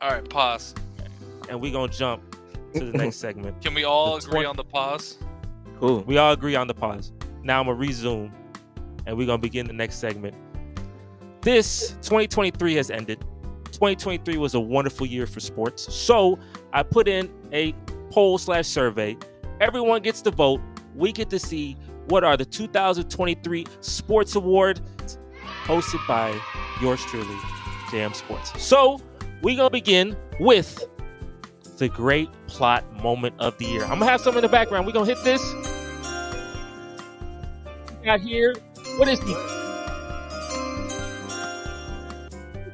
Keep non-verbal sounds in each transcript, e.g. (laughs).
All right, pause. and we're gonna jump to the next segment. (laughs) Can we all The agree twen- on the pause? Cool. We all agree on the pause. Now I'm gonna resume, and we're gonna begin the next segment. This 2023 has ended. 2023 was a wonderful year for sports. So I put in a poll slash survey. Everyone gets to vote. We get to see what are the 2023 Sports Awards hosted by yours truly, Jam Sports. So we're gonna begin with the great plot moment of the year. I'm gonna have some in the background. We're gonna hit this. We got here. What is the?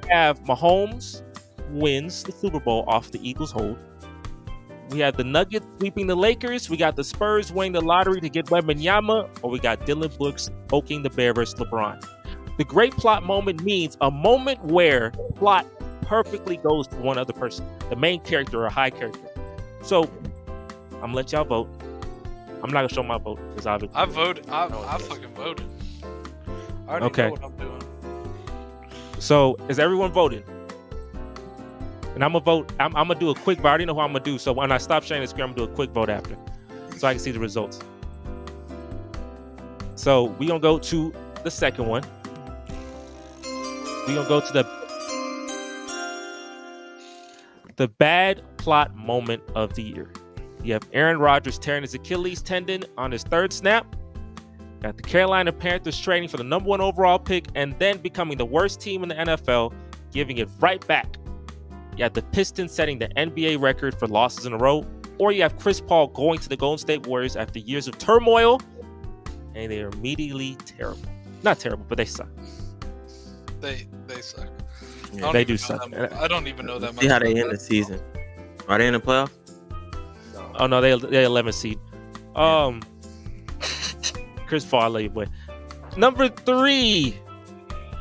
We have Mahomes wins the Super Bowl off the Eagles' hold. We have the Nuggets sweeping the Lakers. We got the Spurs winning the lottery to get Wembanyama, or we got Dillon Brooks poking the bear LeBron. The great plot moment means a moment where plot perfectly goes to one other person, the main character or a high character. So I'm gonna let y'all vote. I'm not gonna show my vote because obviously I voted. I, No, I fucking voted. I already Okay. know what I'm doing. So is everyone voting? And I'm gonna vote. I'm, I'm gonna do a quick vote. I already know who I'm gonna do. So when I stop sharing the screen, I'm gonna do a quick vote after, so I can see the results. So we gonna go to the second one. We gonna go to the the bad plot moment of the year. You have Aaron Rodgers tearing his Achilles tendon on his third snap. Got the Carolina Panthers trading for the number one overall pick and then becoming the worst team in the NFL, giving it right back. You have the Pistons setting the NBA record for losses in a row, or you have Chris Paul going to the Golden State Warriors after years of turmoil, and they are immediately terrible. Not terrible, but they suck. They they suck. Yeah. They do suck. that I don't even know that much. See how they end the that. season. Are they in the playoffs? Oh no, they they 11 seed. Um, Chris Paul, I love you, boy. Number three.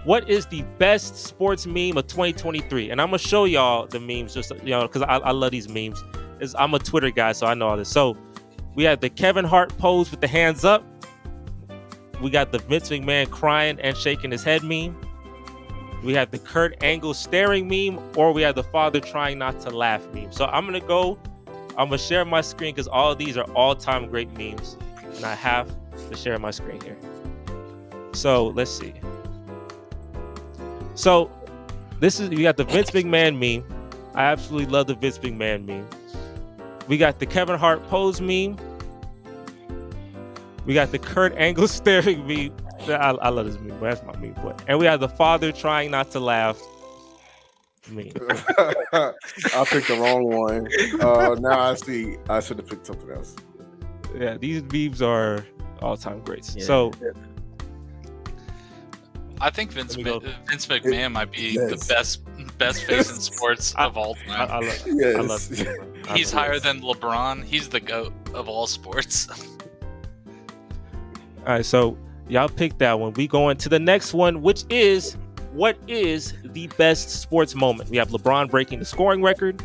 What is the best sports meme of 2023? And I'm gonna show y'all the memes, just you know, because I, I love these memes. Is I'm a Twitter guy, so I know all this. So we have the Kevin Hart pose with the hands up. We got the Vince McMahon crying and shaking his head meme. We have the Kurt Angle staring meme, or we have the father trying not to laugh meme. So I'm gonna go I'm gonna share my screen because all of these are all-time great memes, and I have to share my screen here. So let's see. So this is you got the Vince McMahon meme. I absolutely love the Vince McMahon meme. We got the Kevin Hart pose meme. We got the Kurt Angle (laughs) staring meme. I, I love this meme, but that's my meme. But and we have the father trying not to laugh meme. (laughs) I picked the wrong one. Uh, now I see I should have picked something else. Yeah, these memes are all-time greats. Yeah. So I think Vince Ma- Vince McMahon might be the best best face in sports I- of all I, time. I love. Yes. I love this. (laughs) I He's love higher this. than LeBron. He's the goat of all sports. (laughs) All right, so y'all pick that one. We go into the next one, which is what is the best sports moment? We have LeBron breaking the scoring record.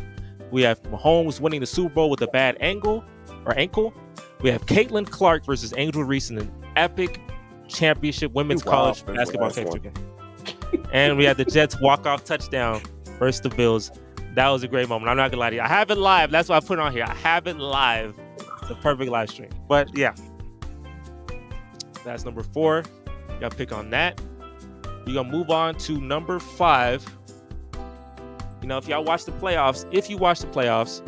We have Mahomes winning the Super Bowl with a bad angle or ankle. We have Caitlin Clark versus Angel Reese in an epic championship women's college basketball championship game. (laughs) and we had the Jets walk off touchdown versus the Bills. That was a great moment. I'm not gonna lie to you. I have it live. That's why I put it on here. I have it live. It's a perfect live stream. But yeah, that's number four. Gotta pick on that. We're gonna move on to number five. You know, if y'all watch the playoffs, if you watch the playoffs,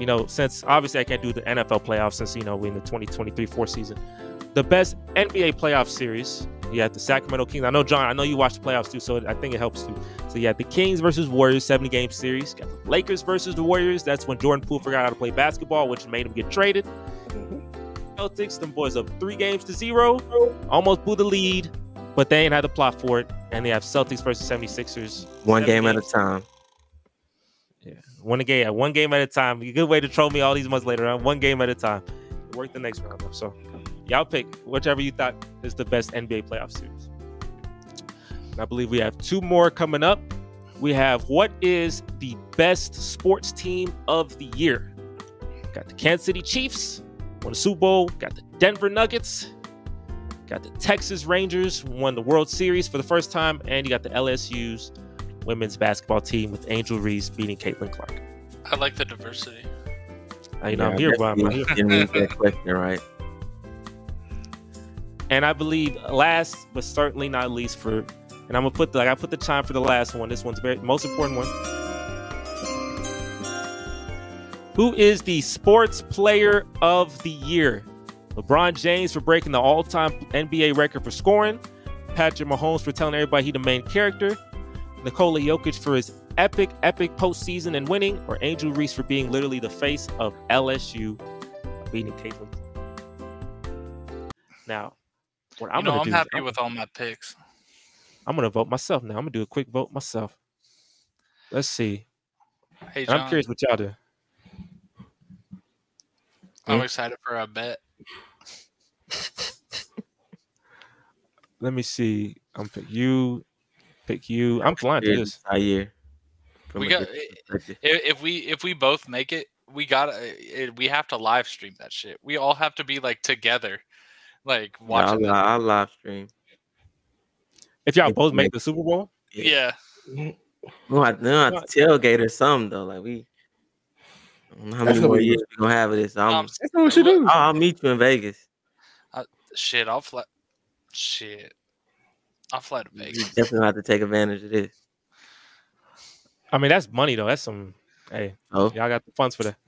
you know, since obviously I can't do the NFL playoffs since you know we're in the 2023 four season. The best NBA playoff series, you had the Sacramento Kings. I know John, I know you watched the playoffs too, so I think it helps too. So you had the Kings versus Warriors 70 game series. Got the Lakers versus the Warriors. That's when Jordan Poole forgot how to play basketball, which made him get traded. Mm-hmm. Celtics, them boys up three games to zero, almost blew the lead, but they ain't had the plot for it. And they have Celtics versus 76ers. One game at a time. Yeah, one a game, one game at a time. A good way to troll me all these months later. huh? One game at a time. Work the next round though. So y'all pick whichever you thought is the best NBA playoff series. And I believe we have two more coming up. We have what is the best sports team of the year? Got the Kansas City Chiefs, won the Super Bowl. Got the Denver Nuggets. Got the Texas Rangers, won the World Series for the first time, and you got the LSU's women's basketball team with Angel Reese beating Caitlin Clark. I like the diversity. Uh, you know, I'm here, bro. I'm definitely here. Didn't read that question right. And I believe last but certainly not least for, and I'm gonna put the like I put the time for the last one. This one's very most important one. Who is the sports player of the year? LeBron James for breaking the all-time NBA record for scoring. Patrick Mahomes for telling everybody he the main character. Nikola Jokic for his epic, epic postseason and winning, or Angel Reese for being literally the face of LSU, beating Caitlin. Now, what I'm you know, gonna I'm do is happy I'm- with all my picks. I'm gonna vote myself now. I'm gonna do a quick vote myself. Let's see. Hey, I'm curious what y'all do. I'm Hmm? excited for a bet. (laughs) Let me see. I'm pick you, pick you. I'm blind to this. Zaire. From We got- If, if we if we both make it, we got to we have to live stream that shit. We all have to be like together, like Yeah, watching. I'll. I'll live stream. If y'all If both make make- the Super Bowl, yeah, We don't have, we don't tailgate or something though. Like we, I don't know how That's many more years do. we gonna have of this. I'm, um, That's what you do. I'll, I'll meet you in Vegas. shit. I'll fly. Shit, I'll fly to You Vegas. definitely have to take advantage of this. I mean that's money though. That's some. Hey, Oh, y'all got the funds for that. (laughs)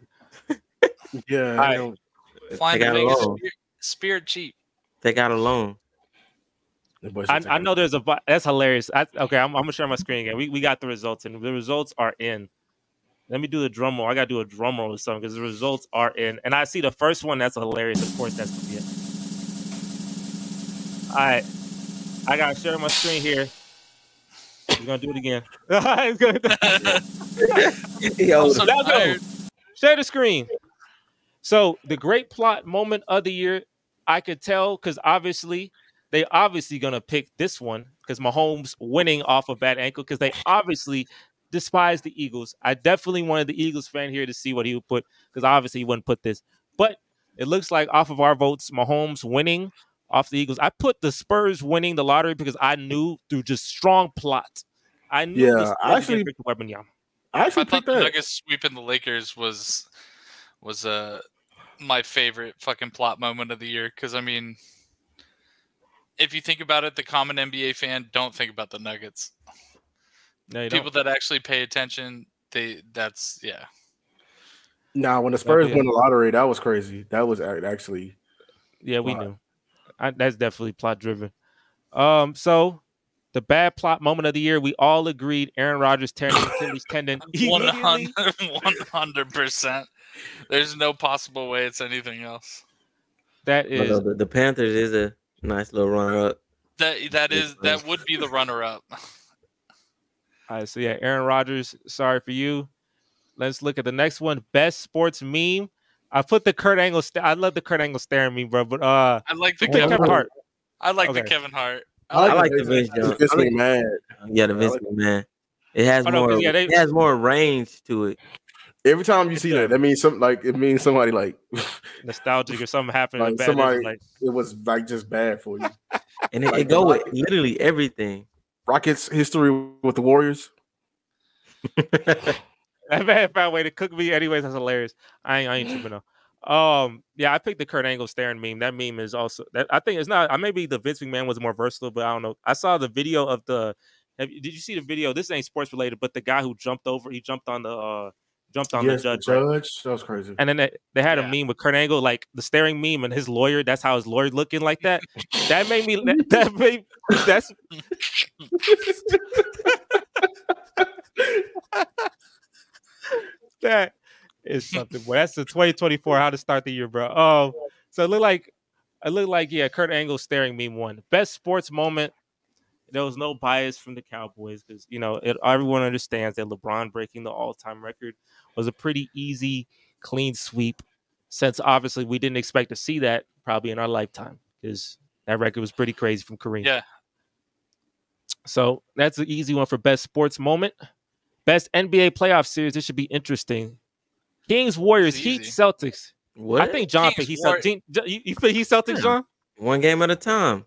Yeah. Alright. I know. Flying take to out Vegas, spirit, spirit cheap. They got a loan. I, I know there's a. That's hilarious. I, okay, I'm, I'm gonna share my screen again. We, we got the results and the results are in. Let me do the drum roll. I gotta do a drum roll or something because the results are in. And I see the first one. That's hilarious. Of course, that's gonna be it. All right, I gotta share my screen here. We're gonna do it again. (laughs) It's gonna- (laughs) Yo, so Now go. Share the screen. So the great plot moment of the year, I could tell because obviously they obviously gonna pick this one because Mahomes winning off a bad ankle because they obviously despise the Eagles. I definitely wanted the Eagles fan here to see what he would put because obviously he wouldn't put this, but it looks like off of our votes, Mahomes winning off the Eagles. I put the Spurs winning the lottery because I knew through just strong plot. I knew Yeah, the Spurs I actually- Victor Wembanyama. I I actually thought picked the that. Nuggets sweeping the Lakers was was uh my favorite fucking plot moment of the year because I mean, if you think about it, the common NBA fan don't think about the Nuggets. No, you don't. People that actually pay attention, they that's yeah. Nah, when the Spurs yeah. won the lottery, that was crazy. That was actually Yeah, we plot. knew. I, that's definitely plot driven. Um, so the bad plot moment of the year, we all agreed Aaron Rodgers tearing his Achilles tendon (laughs) One hundred percent. There's no possible way it's anything else. That is Although the, the Panthers is a nice little runner up. That that is that would be the runner up. (laughs) all right. So yeah, Aaron Rodgers. Sorry for you. Let's look at the next one. Best sports meme. I put the Kurt Angle. St- I love the Kurt Angle staring meme, bro. But uh, I like the Kevin Kevin Hart. I like the Kevin Hart. I like the Vince Jones. Vince I like- McMahon. Yeah, the I Vince like- McMahon. It has Oh, no, 'cause, more. yeah, they- it has more range to it. Every time you see that, that means something like it means somebody like (laughs) nostalgic or something happened. Like bad. somebody- like it was like just bad for you. And it, Like it go with literally everything. Rockets history with the Warriors. (laughs) that man found a way to cook me. Anyways, that's hilarious. I ain't, I ain't tripping though. Um, yeah, I picked the Kurt Angle staring meme. That meme is also that I think it's not. I maybe the Vince McMahon was more versatile, but I don't know. I saw the video of the. Have, did you see the video? This ain't sports related, but the guy who jumped over, he jumped on the uh jumped on yes, the judge, right? judge. That was crazy. and then they, they had Yeah. a meme with Kurt Angle, like the staring meme, and his lawyer. That's how his lawyer looking like that. (laughs) That made me. That, that made that's. (laughs) that is something. Boy, that's the 2024 how to start the year, bro. Oh, so it looked like it looked like yeah, Kurt Angle staring meme one best sports moment. There was no bias from the Cowboys because you know it, everyone understands that LeBron breaking the all-time record was a pretty easy, clean sweep. Since obviously we didn't expect to see that probably in our lifetime because that record was pretty crazy from Kareem. Yeah. So that's an easy one for best sports moment. Best NBA playoff series. This should be interesting. Kings, Warriors, Heat. Celtics. What? I think John Kings, picked Heat. War- Celtics. You, you think Heat, Celtics, hmm. John? one game at a time.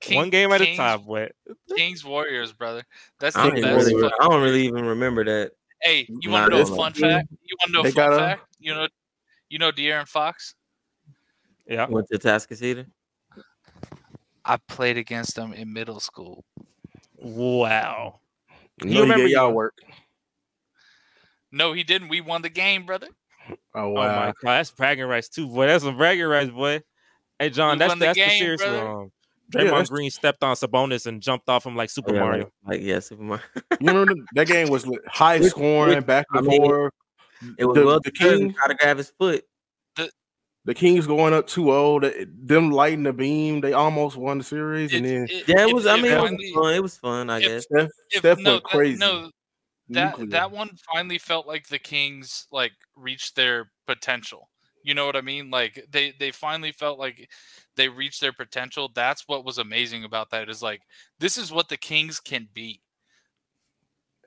King- One game at a time, boy. Kings Warriors, brother. That's the don't, best. really, I don't really even remember that. Hey, you want to know a this- fun fact? You want to know a fun got a- fact? You know, you know De'Aaron Fox. Yeah. Went to Tascasita. I played against him in middle school. Wow. You He know he remember y'all work. No, he didn't. We won the game, brother. Oh Oh my wow. god, that's bragging rights too, boy. That's some bragging rights, boy. Hey John, We that's won the that's the game, serious brother. um, Yeah, Draymond that's- Green stepped on Sabonis and jumped off him like Super Oh, yeah, Mario. Like, like, yeah, Super Mario. (laughs) You remember the- that game was high scoring, back and forth. It was The- well the. King- He tried to grab his foot. The Kings going up 2-0. Them lighting the beam, they almost won the series, and then Yeah, it was. I it mean, it was fun. It was fun. I if- guess. Steph, if- Steph no, went that- crazy. no, that Nuclear. that one finally felt like the Kings like reached their potential. You know what I mean? Like they they finally felt like they reached their potential. That's what was amazing about that is like this is what the Kings can be.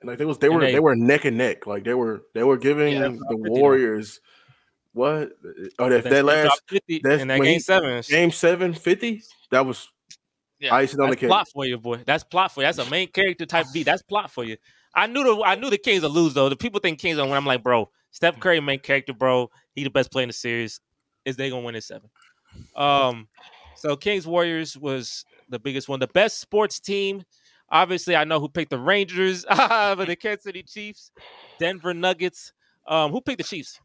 Like they was they And were they- they, were neck and neck. Like they were they were giving Yeah, the 50 Warriors what oh that, That last 50 that's in that game he- seven. game seven fifty that was Yeah. icing on the That's cake. plot for you, boy. That's plot for you. That's a main character type beat. That's plot for you. I knew the I knew the Kings would lose though. The people think Kings will win. I'm like, bro, Steph Curry main character, bro. He the best player in the series. Is they gonna win in seven? Um, so Kings Warriors was the biggest one. The best sports team. Obviously, I know who picked the Rangers, (laughs) but the Kansas City Chiefs, Denver Nuggets. Um, who picked the Chiefs?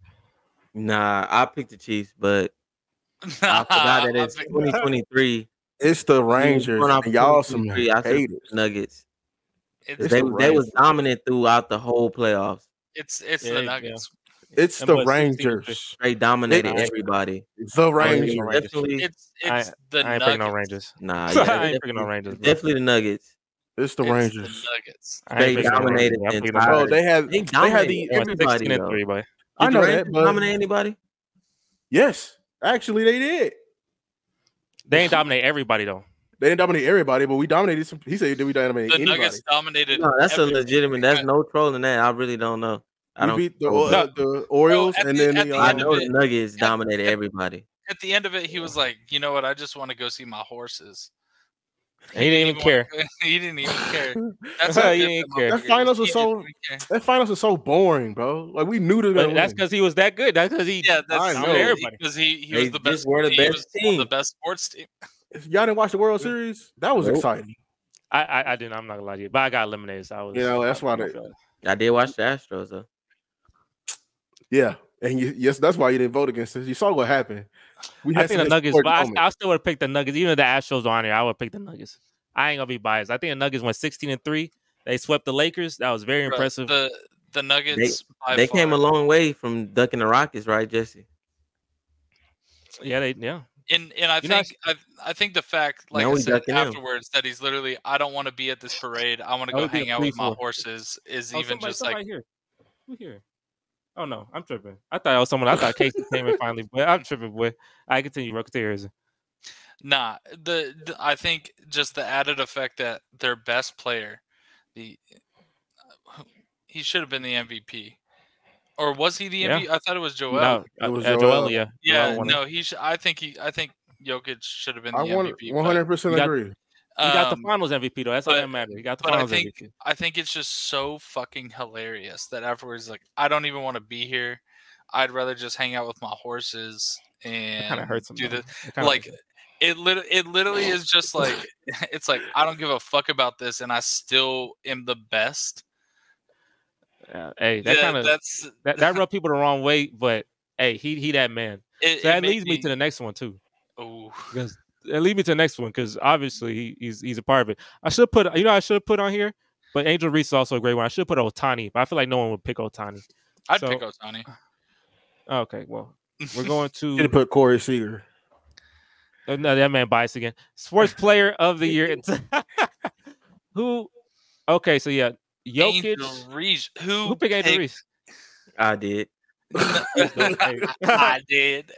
Nah, I picked the Chiefs, but (laughs) I forgot that it's 2023. It's the Rangers. And y'all some 2023, I said haters. Nuggets. It's, It's They the they was dominant throughout the whole playoffs. it's it's Yeah, the yeah. Nuggets. It's Them the boys 16 and Rangers. They dominated They- everybody. The Rangers. picking no Rangers. Definitely, It's I- the I ain't Nuggets. picking no Rangers. nah, I ain't picking no Rangers. (laughs) Bro. definitely the Nuggets. It's the It's Rangers. the Nuggets. They dominated Rangers. The picking entire- Bro, they had They they had the everybody, 16 and though. three, boy. Did I the know that, but dominate anybody? yes, actually they did. They ain't dominate everybody though. They didn't dominate everybody, but we dominated some. He said that we dominated The anybody. Nuggets dominated. No, that's a legitimate. That's no trolling that. I really don't know. I we don't. beat the, know. uh, the Orioles at and the- then the, the I end um, of know the Nuggets dominated everybody. At the end of it, he was like, "You know what? I just want to go see my horses." He didn't even care. (laughs) he didn't even care. (laughs) That's (laughs) He how good didn't that care. That finals was He so- didn't care. that finals was so boring, bro. Like we knew that. But that's because he was that good. That's because he. Yeah, that's I I know. Everybody. because he, he They was the just best. were the he best was one the best sports team. If y'all didn't watch the World Series. That was Nope. exciting. I, I I didn't. I'm not gonna lie to you, but I got eliminated. So I was. You know, that's why I they- I did watch the Astros though. Yeah, and you, yes, that's why you didn't vote against us. You saw what happened. We I think the Nuggets, but I. I still would have picked the Nuggets. Even if the Astros are on here, I would pick the Nuggets. I ain't gonna be biased. I think the Nuggets went 16 and three. They swept the Lakers. That was very Bruh, impressive. The the Nuggets. by They came a long way from ducking the Rockets, right, Jesse? yeah, they yeah. And and I You know, I think I, I think the fact, like I said ducking him. afterwards, that he's literally, I don't want to be at this parade. I want to go hang out with my horses. Is Oh, even just somebody like here. Who here? Oh no, I'm tripping. I thought it was someone. I thought Casey came in finally, but I'm tripping, boy. I continue. Bro. Continue. Harrison. Nah, the, the I think just the added effect that their best player, the he should have been the MVP, or was he the Yeah. MVP? I thought it was Joel. No, It was uh, Joel. Joel, yeah. yeah, Joel no, he. Sh- I think he. I think Jokic should have been the I MVP. one hundred percent You agree. He got the um, Finals MVP though. That's all but- that matters. He got the but I Finals think- MVP. I think it's just so fucking hilarious that afterwards, like, I don't even want to be here. I'd rather just hang out with my horses and kind of hurts him. do the like. It lit- it literally is just like (laughs) (laughs) it's like I don't give a fuck about this, and I still am the best. Yeah, hey, that Yeah, kind of that's (laughs) that, that rubbed people the wrong way, but hey, he he that man. it, So that leads me to the next one too. Oh, Because that leads me to the next one because obviously he, he's he's a part of it. I should put you know I should put on here, but Angel Reese is also a great one. I should put Ohtani, but I feel like no one would pick Ohtani. I'd So- pick Ohtani. Okay, well (laughs) we're going Should to have put Corey Seager. uh, no that man biased again. Sports Player of the Year. (laughs) (laughs) Who? Okay, so yeah, Jokic. Angel Reese. Who, Who picked Angel picked- Reese? I did. I did.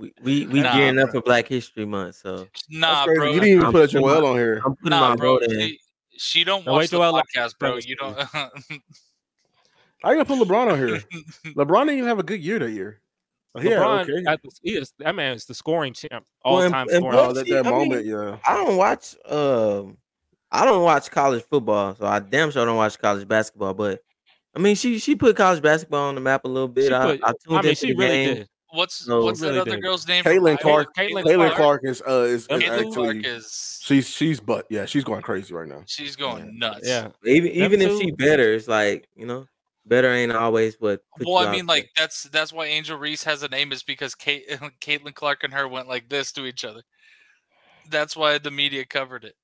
We we, we Nah, gearing up for Black History Month, so Nah, bro. You didn't even I'm put a putting Joel on here. I'm putting Nah, my bro. vote in. She, she don't No, watch wait, the Joel, podcast, bro. You don't. (laughs) I gotta put LeBron on here. (laughs) LeBron didn't even have a good year that year. Yeah, LeBron, okay. at the- he is, that man is the scoring champ, all and- time and scoring. Oh, Bugsy, that, that I mean- moment, yeah. I don't watch um I don't watch college football, so I damn sure don't watch college basketball. But I mean, she she put college basketball on the map a little bit. She I, put- I tuned I mean, into she the really game. did. What's No, what's really that other girl's name? from Caitlin Clark. Caitlin Caitlin Clark. Clark is uh is, is actually Clark is she's she's but yeah she's going crazy right now. she's going nuts. Yeah, Even even if too. she better, it's like you know, better ain't always what. Well, I out mean, there. like that's that's why Angel Reese has a name is because Kate, (laughs) Caitlin Clark and her went like this to each other. That's why the media covered it.